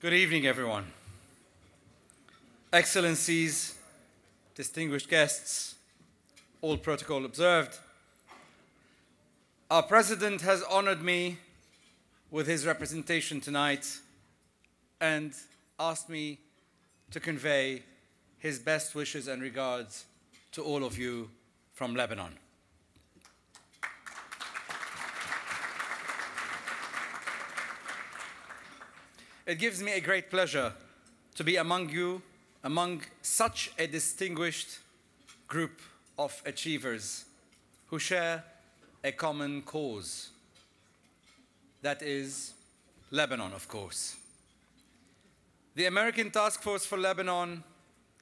Good evening, everyone. Excellencies, distinguished guests, all protocol observed. Our president has honored me with his representation tonight and asked me to convey his best wishes and regards to all of you from Lebanon. It gives me a great pleasure to be among you, among such a distinguished group of achievers who share a common cause. That is Lebanon, of course. The American Task Force for Lebanon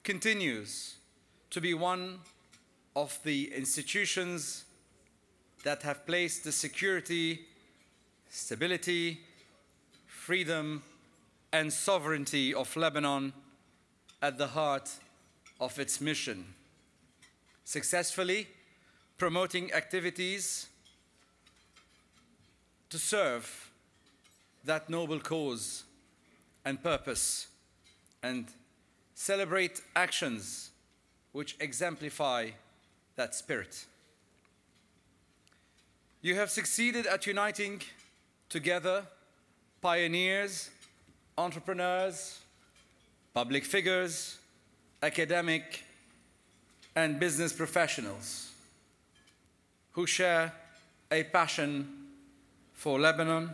continues to be one of the institutions that have placed the security, stability, freedom, and sovereignty of Lebanon at the heart of its mission, successfully promoting activities to serve that noble cause and purpose and celebrate actions which exemplify that spirit. You have succeeded at uniting together pioneers entrepreneurs, public figures, academic, and business professionals who share a passion for Lebanon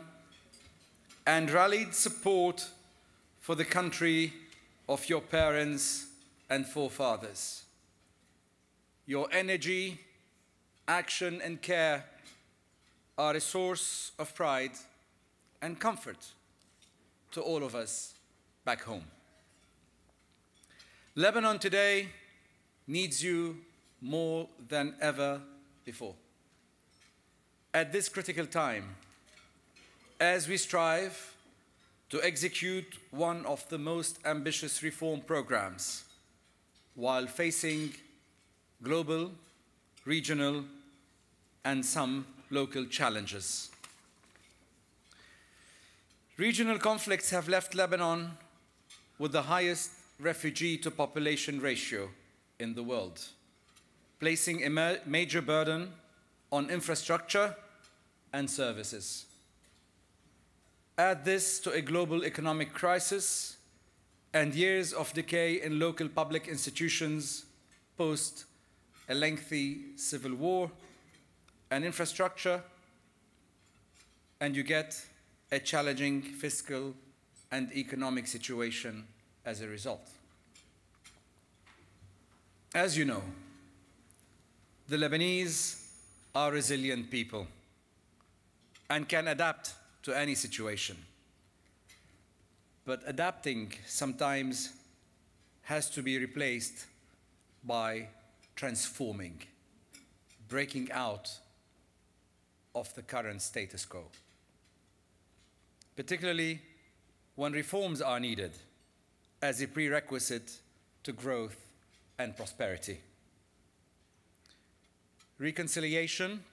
and rallied support for the country of your parents and forefathers. Your energy, action, and care are a source of pride and comfort to all of us back home. Lebanon today needs you more than ever before. At this critical time, as we strive to execute one of the most ambitious reform programs while facing global, regional, and some local challenges. Regional conflicts have left Lebanon with the highest refugee to population ratio in the world, placing a ma major burden on infrastructure and services. Add this to a global economic crisis and years of decay in local public institutions post a lengthy civil war and infrastructure, and you get a challenging fiscal and economic situation as a result. As you know, the Lebanese are resilient people and can adapt to any situation. But adapting sometimes has to be replaced by transforming, breaking out of the current status quo particularly when reforms are needed as a prerequisite to growth and prosperity. Reconciliation,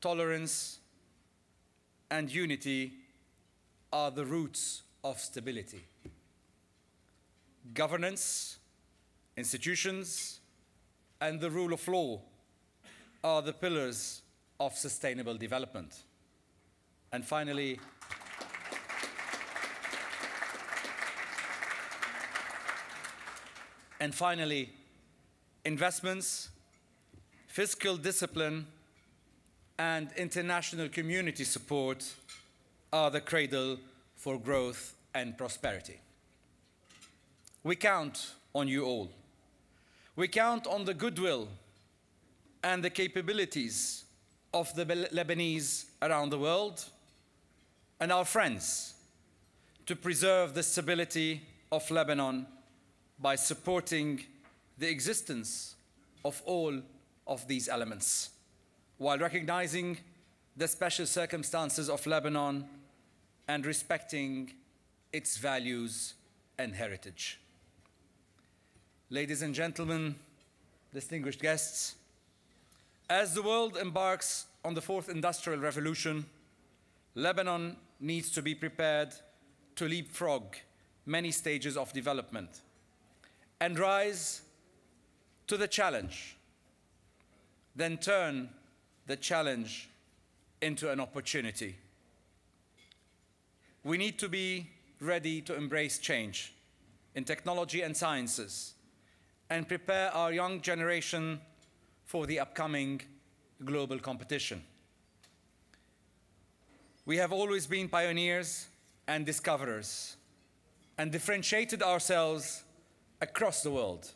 tolerance, and unity are the roots of stability. Governance, institutions, and the rule of law are the pillars of sustainable development. And finally, And finally, investments, fiscal discipline, and international community support are the cradle for growth and prosperity. We count on you all. We count on the goodwill and the capabilities of the Lebanese around the world and our friends to preserve the stability of Lebanon by supporting the existence of all of these elements, while recognizing the special circumstances of Lebanon and respecting its values and heritage. Ladies and gentlemen, distinguished guests, as the world embarks on the fourth industrial revolution, Lebanon needs to be prepared to leapfrog many stages of development and rise to the challenge, then turn the challenge into an opportunity. We need to be ready to embrace change in technology and sciences and prepare our young generation for the upcoming global competition. We have always been pioneers and discoverers and differentiated ourselves across the world,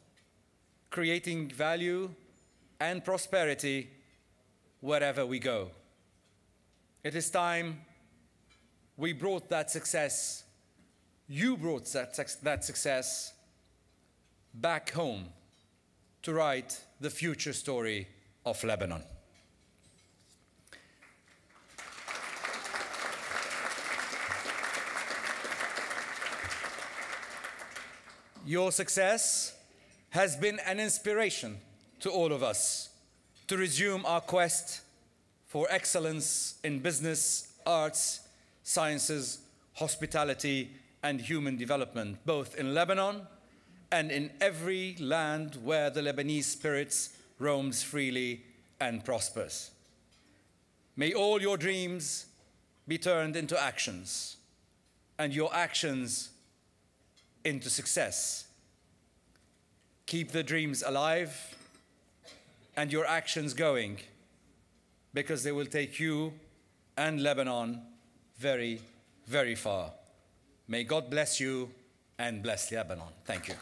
creating value and prosperity wherever we go. It is time we brought that success, you brought that, that success back home to write the future story of Lebanon. Your success has been an inspiration to all of us to resume our quest for excellence in business, arts, sciences, hospitality, and human development, both in Lebanon and in every land where the Lebanese spirit roams freely and prospers. May all your dreams be turned into actions, and your actions into success. Keep the dreams alive and your actions going because they will take you and Lebanon very, very far. May God bless you and bless Lebanon. Thank you.